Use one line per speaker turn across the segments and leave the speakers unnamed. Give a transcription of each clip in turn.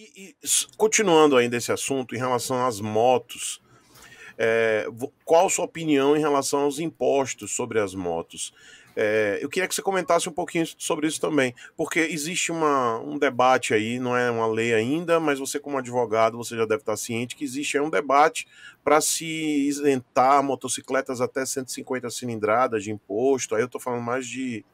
E, e continuando ainda esse assunto, em relação às motos, é, qual sua opinião em relação aos impostos sobre as motos? É, eu queria que você comentasse um pouquinho sobre isso também, porque existe uma, um debate aí, não é uma lei ainda, mas você, como advogado, você já deve estar ciente que existe um debate para se isentar motocicletas até 150 cilindradas de imposto. Aí eu estou falando mais de.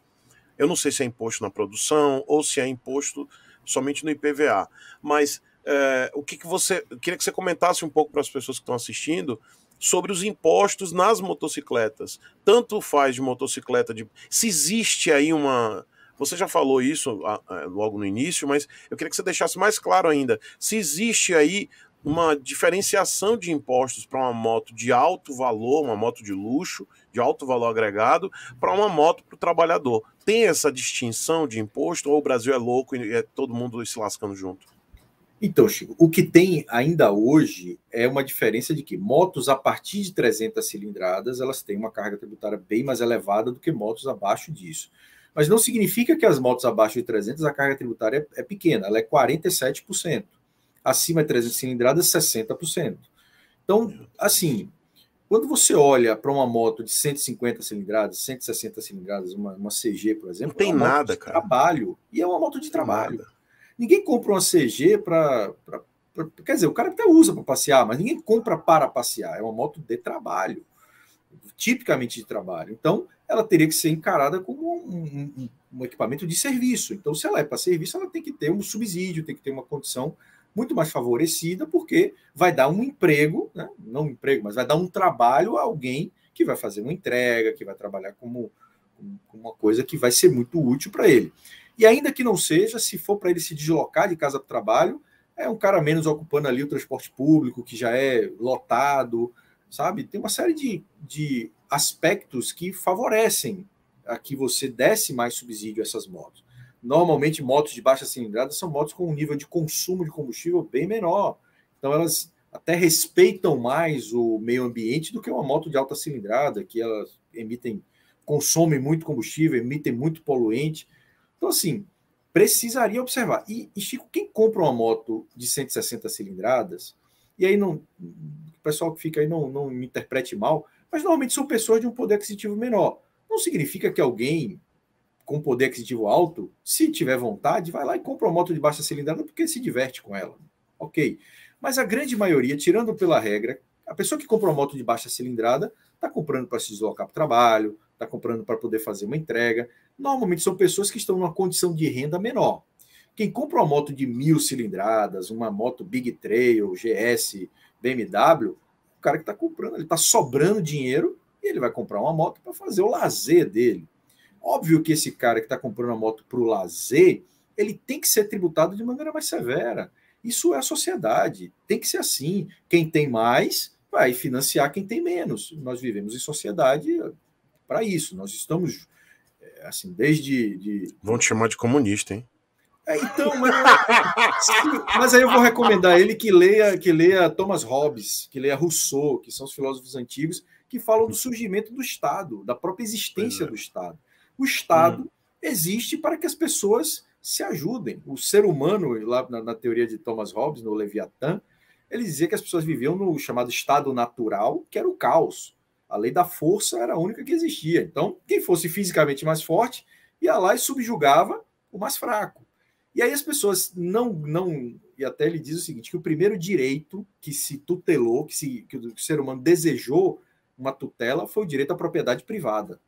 Eu não sei se é imposto na produção ou se é imposto somente no IPVA, mas é, o que, que você. Queria que você comentasse um pouco para as pessoas que estão assistindo sobre os impostos nas motocicletas. Tanto faz de motocicleta de. Se existe aí uma. Você já falou isso logo no início, mas eu queria que você deixasse mais claro ainda. Se existe aí uma diferenciação de impostos para uma moto de alto valor, uma moto de luxo, de alto valor agregado, para uma moto para o trabalhador. Tem essa distinção de imposto ou o Brasil é louco e é todo mundo se lascando junto?
Então, Chico, o que tem ainda hoje é uma diferença de que motos a partir de 300 cilindradas, elas têm uma carga tributária bem mais elevada do que motos abaixo disso. Mas não significa que as motos abaixo de 300 a carga tributária é pequena, ela é 47%. Acima de 300 cilindradas, 60%. Então, assim, quando você olha para uma moto de 150 cilindradas, 160 cilindradas, uma, uma CG, por exemplo,
não tem
é
nada, cara.
trabalho, e é uma moto de trabalho. Nada. Ninguém compra uma CG para. Quer dizer, o cara até usa para passear, mas ninguém compra para passear. É uma moto de trabalho, tipicamente de trabalho. Então, ela teria que ser encarada como um, um, um equipamento de serviço. Então, se ela é para serviço, ela tem que ter um subsídio, tem que ter uma condição muito mais favorecida, porque vai dar um emprego, né? não um emprego, mas vai dar um trabalho a alguém que vai fazer uma entrega, que vai trabalhar como, como uma coisa que vai ser muito útil para ele. E ainda que não seja, se for para ele se deslocar de casa para o trabalho, é um cara menos ocupando ali o transporte público, que já é lotado, sabe? Tem uma série de, de aspectos que favorecem a que você desse mais subsídio a essas motos. Normalmente, motos de baixa cilindrada são motos com um nível de consumo de combustível bem menor. Então, elas até respeitam mais o meio ambiente do que uma moto de alta cilindrada, que elas emitem, consomem muito combustível, emitem muito poluente. Então, assim, precisaria observar. E, e, Chico, quem compra uma moto de 160 cilindradas, e aí não. O pessoal que fica aí não, não me interprete mal, mas normalmente são pessoas de um poder aquisitivo menor. Não significa que alguém com poder aquisitivo alto, se tiver vontade, vai lá e compra uma moto de baixa cilindrada porque se diverte com ela. Ok. Mas a grande maioria, tirando pela regra, a pessoa que compra uma moto de baixa cilindrada está comprando para se deslocar para o trabalho, está comprando para poder fazer uma entrega, normalmente são pessoas que estão numa condição de renda menor. Quem compra uma moto de mil cilindradas, uma moto Big Trail, GS, BMW, o cara que está comprando, ele está sobrando dinheiro e ele vai comprar uma moto para fazer o lazer dele. Óbvio que esse cara que está comprando a moto para o lazer, ele tem que ser tributado de maneira mais severa. Isso é a sociedade, tem que ser assim. Quem tem mais vai financiar quem tem menos. Nós vivemos em sociedade para isso. Nós estamos assim, desde. De...
Vão te chamar de comunista, hein?
É, então, mas, mas, aí eu vou recomendar ele que leia, que leia Thomas Hobbes, que leia Rousseau, que são os filósofos antigos, que falam do surgimento do Estado, da própria existência é. do Estado. O Estado hum. existe para que as pessoas se ajudem. O ser humano, lá na, na, teoria de Thomas Hobbes, no Leviatã, ele dizia que as pessoas viviam no chamado estado natural, que era o caos. A lei da força era a única que existia. Então, quem fosse fisicamente mais forte ia lá e subjugava o mais fraco. E aí as pessoas não não e até ele diz o seguinte que o primeiro direito que se tutelou, que, se, que o ser humano desejou uma tutela foi o direito à propriedade privada.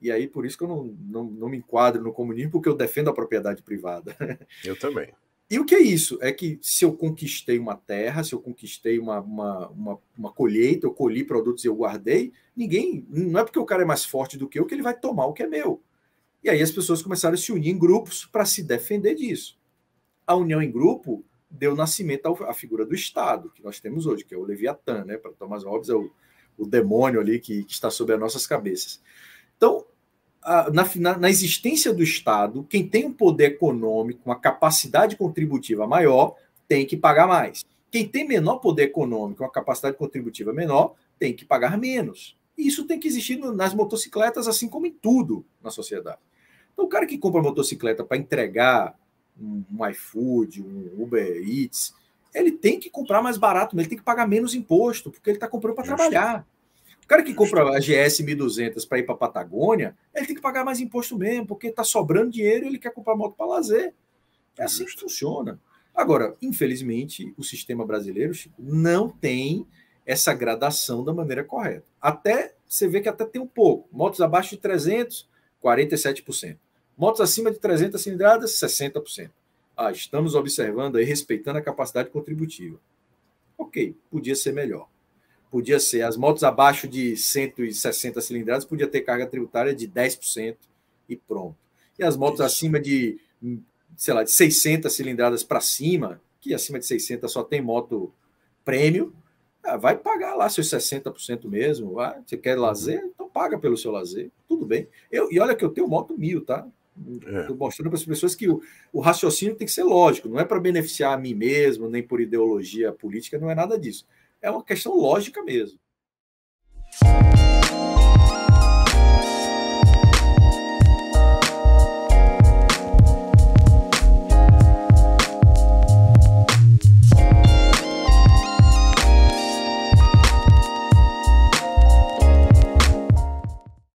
E aí por isso que eu não, não, não me enquadro no comunismo porque eu defendo a propriedade privada.
Eu também.
E o que é isso? É que se eu conquistei uma terra, se eu conquistei uma, uma, uma, uma, colheita, eu colhi produtos e eu guardei, ninguém. Não é porque o cara é mais forte do que eu que ele vai tomar o que é meu. E aí as pessoas começaram a se unir em grupos para se defender disso. A união em grupo deu nascimento à figura do Estado, que nós temos hoje, que é o Leviatã, né? Para Thomas Hobbes é o, o demônio ali que, que está sobre as nossas cabeças. Então, na, na, existência do Estado, quem tem um poder econômico, uma capacidade contributiva maior, tem que pagar mais. Quem tem menor poder econômico, uma capacidade contributiva menor, tem que pagar menos. E isso tem que existir nas motocicletas, assim como em tudo na sociedade. Então, o cara que compra motocicleta para entregar um, um iFood, um Uber Eats, ele tem que comprar mais barato, ele tem que pagar menos imposto, porque ele está comprando para trabalhar. O cara que compra a GS 1200 para ir para Patagônia, ele tem que pagar mais imposto mesmo, porque está sobrando dinheiro e ele quer comprar moto para lazer. É assim que funciona. Agora, infelizmente, o sistema brasileiro não tem essa gradação da maneira correta. Até você vê que até tem um pouco. Motos abaixo de 300, 47%. Motos acima de 300 cilindradas, 60%. Ah, estamos observando e respeitando a capacidade contributiva. Ok, podia ser melhor podia ser as motos abaixo de 160 cilindradas podia ter carga tributária de 10% e pronto. E as motos Isso. acima de, sei lá, de 600 cilindradas para cima, que acima de 600 só tem moto prêmio, ah, vai pagar lá seus 60% mesmo. Vai. Você quer lazer? Então paga pelo seu lazer. Tudo bem. Eu, e olha que eu tenho moto mil, tá? Estou é. mostrando para as pessoas que o, o, raciocínio tem que ser lógico, não é para beneficiar a mim mesmo, nem por ideologia política, não é nada disso. É uma questão lógica mesmo.